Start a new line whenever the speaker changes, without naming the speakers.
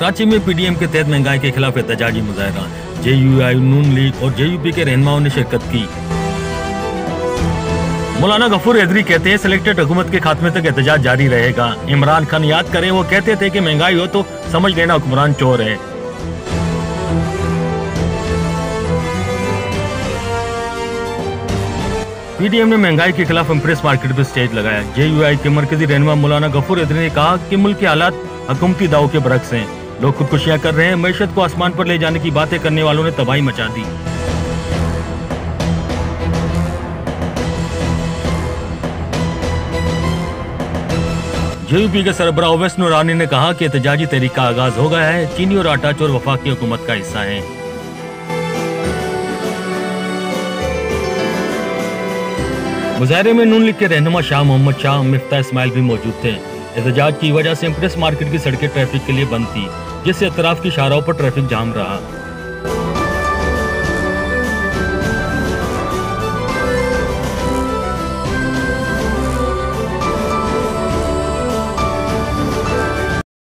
कराची में पीडीएम के तहत महँगाई के खिलाफ एहतजाजी मुजाहरा आई नून लीग और जे यू पी के रहनुमाओं ने शिरकत की। मौलाना गफूर हैदरी कहते हैं सिलेक्टेड हुकूमत के खात्मे तक एहतजाज जारी रहेगा। इमरान खान याद करें, वो कहते थे कि महँगाई हो तो समझ लेना हुक्मरान चोर है। पीडीएम ने महँगाई के खिलाफ इम्प्रेस मार्केट पर स्टेज लगाया। जेयूआई के मरकजी रहनुमा मौलाना गफूर हैदरी ने कहा कि मुल्क के हालात हुकूमती दावों के बरक्स हैं। लोग खुदकुशियाँ कर रहे हैं। मीशत को आसमान पर ले जाने की बातें करने वालों ने तबाही मचा दी। जेयूपी के सरबरा ओवैस नूरानी ने कहा कि एहतजाजी तहरीक का आगाज़ हो गया है। चीनी और आटा चोर वफाकी हुकूमत का हिस्सा है। मुजाहरे में नून लीग के रहनुमा शाह मोहम्मद शाह मिफ्ता इस्माइल भी मौजूद थे। एहतजाज की वजह से प्रेस मार्केट की सड़कें ट्रैफ़िक के लिए बंद थी। जिससे अतराफ की शाहराओं पर ट्रैफ़िक जाम रहा।